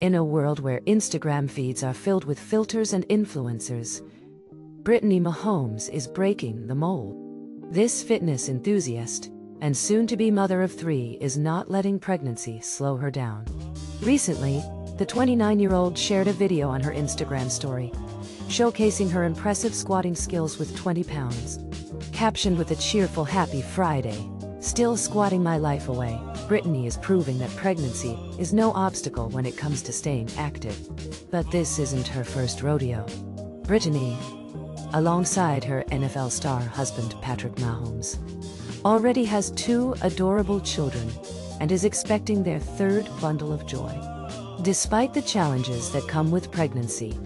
In a world where Instagram feeds are filled with filters and influencers, Brittany Mahomes is breaking the mold. This fitness enthusiast and soon to be mother of three is not letting pregnancy slow her down. Recently, the 29 year old shared a video on her Instagram story, showcasing her impressive squatting skills with 20 pounds. Captioned with a cheerful Happy Friday, still squatting my life away, Brittany is proving that pregnancy is no obstacle when it comes to staying active. But this isn't her first rodeo. Brittany, alongside her NFL star husband Patrick Mahomes, already has two adorable children and is expecting their third bundle of joy. Despite the challenges that come with pregnancy,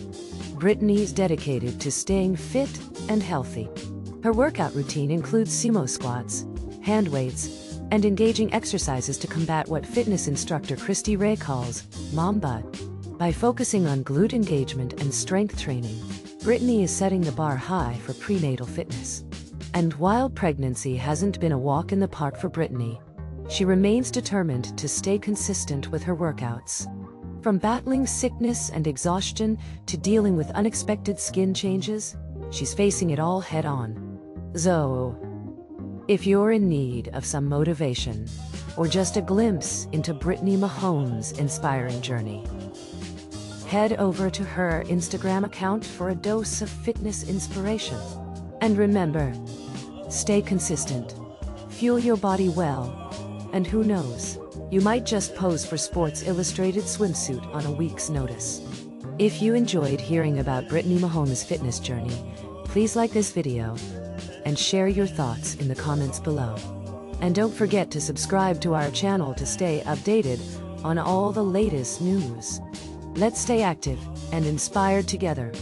Brittany is dedicated to staying fit and healthy. Her workout routine includes sumo squats, hand weights, and engaging exercises to combat what fitness instructor Christy Ray calls mom butt. By focusing on glute engagement and strength training, Brittany is setting the bar high for prenatal fitness. And while pregnancy hasn't been a walk in the park for Brittany, she remains determined to stay consistent with her workouts. From battling sickness and exhaustion to dealing with unexpected skin changes, she's facing it all head on. Zoe, if you're in need of some motivation or just a glimpse into Brittany Mahomes' inspiring journey, head over to her Instagram account for a dose of fitness inspiration. And remember, stay consistent, fuel your body well, and who knows, you might just pose for Sports Illustrated swimsuit on a week's notice. If you enjoyed hearing about Brittany Mahomes' fitness journey, please like this video and share your thoughts in the comments below. And don't forget to subscribe to our channel to stay updated on all the latest news. Let's stay active and inspired together.